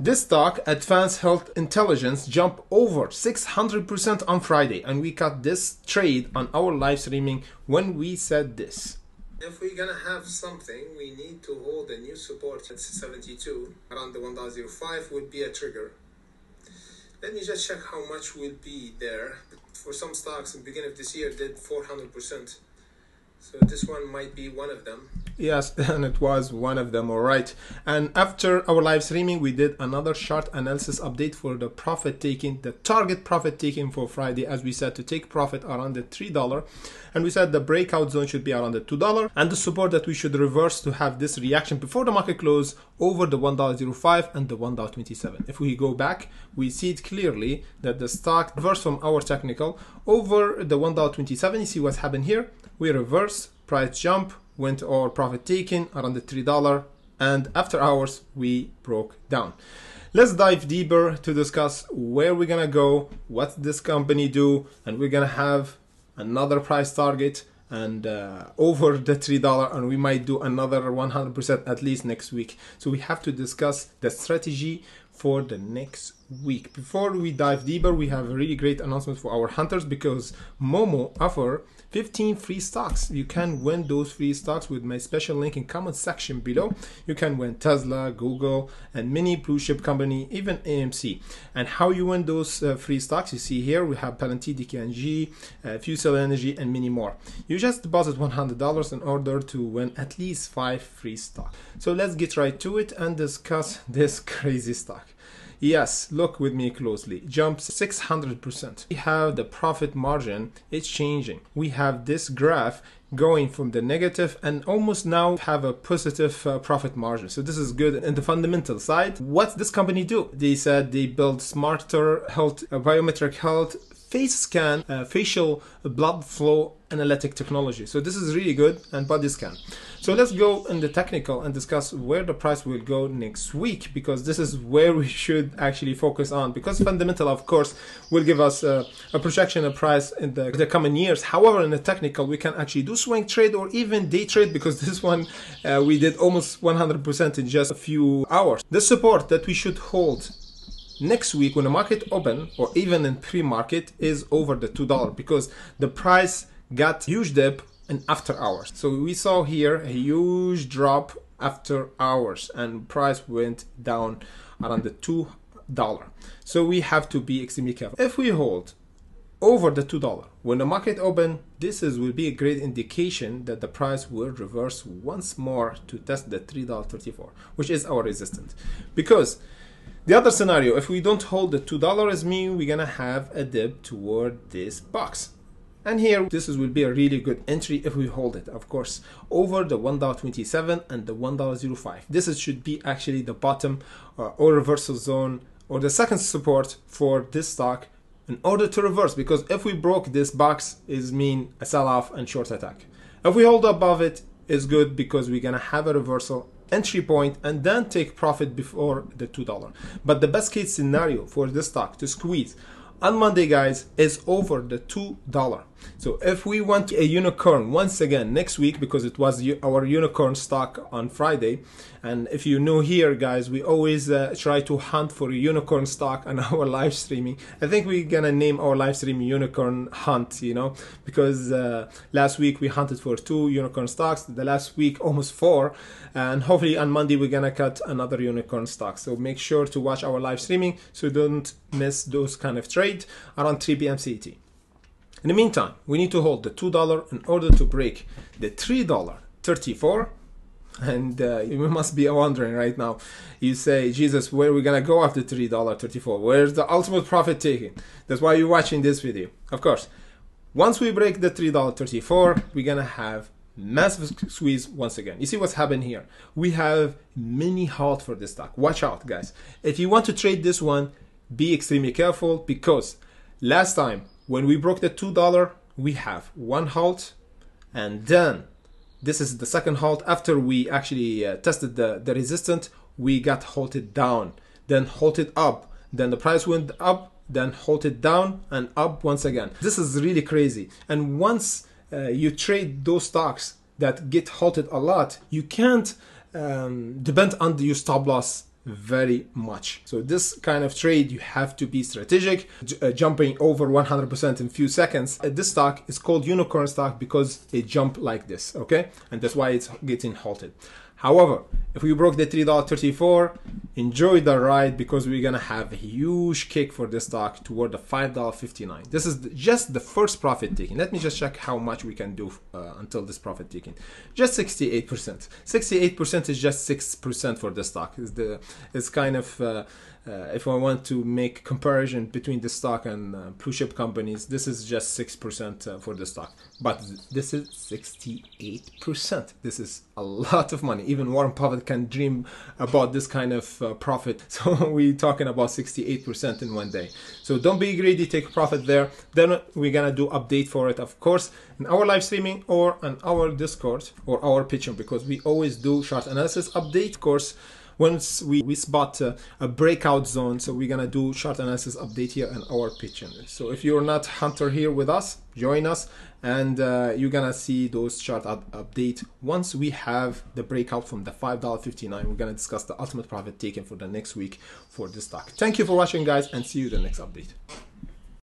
This stock, Advanced Health Intelligence, jumped over 600% on Friday, and we cut this trade on our live streaming when we said this. If we're gonna have something, we need to hold a new support at 72 around the 1.05 would be a trigger. Let me just check how much will be there. For some stocks in the beginning of this year did 400%. So this one might be one of them. Yes, and it was one of them, all right. And after our live streaming, we did another chart analysis update for the profit taking, the target profit taking for Friday, as we said to take profit around the $3. And we said the breakout zone should be around the $2 and the support that we should reverse to have this reaction before the market close over the one $1.05 and the $1.27. If we go back, we see it clearly that the stock reversed from our technical over the $1.27. You see what's happened here? We reverse, price jump, went our profit taking around the $3 and after hours we broke down. Let's dive deeper to discuss where we're gonna go, what this company do, and we're gonna have another price target and uh, over the three dollar and we might do another 100% at least next week so we have to discuss the strategy for the next week before we dive deeper we have a really great announcement for our hunters because moomoo offer 15 free stocks. You can win those free stocks with my special link in comment section below. You can win Tesla, Google, and many blue chip company, even AMC. And how you win those uh, free stocks, you see here we have Palantir, DKNG, uh, FuelCell Energy, and many more. You just deposit $100 in order to win at least five free stocks. So let's get right to it and discuss this crazy stock. Yes, look with me closely. Jumps 600%. We have the profit margin, it's changing. We have this graph going from the negative and almost now have a positive uh, profit margin. So this is good. In the fundamental side, what this company do? They said they build smarter health, uh, biometric health face scan, uh, facial blood flow analytic technology. So this is really good and body scan. So let's go in the technical and discuss where the price will go next week because this is where we should actually focus on because fundamental of course will give us uh, a projection of price in the, the, coming years. However, in the technical we can actually do swing trade or even day trade because this one uh, we did almost 100% in just a few hours. The support that we should hold next week when the market open or even in pre-market is over the two dollar because the price got huge dip in after hours. So we saw here a huge drop after hours and price went down around the two dollar. So we have to be extremely careful. If we hold over the two dollar when the market open this is will be a great indication that the price will reverse once more to test the three dollar 34 which is our resistance. Because the other scenario, if we don't hold the $2 mean we're gonna have a dip toward this box. And here, this is, will be a really good entry if we hold it, of course, over the $1.27 and the $1.05. This is, should be actually the bottom uh, or reversal zone or the second support for this stock in order to reverse because if we broke this box is mean a sell-off and short attack. If we hold above it is good because we're gonna have a reversal entry point and then take profit before the $2. But the best case scenario for this stock to squeeze on Monday, guys, is over the $2. So if we want a unicorn once again next week, because it was our unicorn stock on Friday, and if you know here, guys, we always uh, try to hunt for a unicorn stock on our live streaming. I think we're gonna name our live stream Unicorn Hunt, you know, because uh, last week we hunted for two unicorn stocks, the last week almost four, and hopefully on Monday we're gonna cut another unicorn stock. So make sure to watch our live streaming so don't miss those kind of trade around 3 p.m. In the meantime, we need to hold the $2 in order to break the $3.34 and uh, you must be wondering right now. You say, Jesus, where are we gonna go after three dollar thirty four? Where's the ultimate profit taking? That's why you're watching this video. Of course, once we break the three dollar thirty four, we're gonna have massive squeeze once again. You see what's happened here? We have mini halt for this stock. Watch out, guys. If you want to trade this one, be extremely careful because last time when we broke the two dollar, we have one halt, and then this is the second halt after we actually uh, tested the, the resistance we got halted down then halted up then the price went up then halted down and up once again. This is really crazy. And once uh, you trade those stocks that get halted a lot you can't um, depend on your stop loss very much. So this kind of trade, you have to be strategic, uh, jumping over 100% in few seconds. Uh, this stock is called unicorn stock because it jumped like this, okay? And that's why it's getting halted. However, if we broke the $3.34, enjoy the ride because we're gonna have a huge kick for this stock toward the $5.59. This is just the first profit taking. Let me just check how much we can do uh, until this profit taking. Just 68%. 68% is just 6% for the stock. Is the it's kind of uh, uh, if I want to make comparison between the stock and uh, blue chip companies, this is just 6% uh, for the stock. But this is 68%. This is a lot of money. Even Warren Buffett can dream about this kind of uh, profit. So we're talking about 68% in one day. So don't be greedy, take profit there. Then we're gonna do update for it, of course, in our live streaming or on our Discord or our Patreon because we always do short analysis update, course once we, we spot uh, a breakout zone so we're gonna do short analysis update here in our pitch so if you're not hunter here with us join us and uh, you're gonna see those chart up- update. Once we have the breakout from the $5.59 we're gonna discuss the ultimate profit taken for the next week for this stock. Thank you for watching guys and see you the next update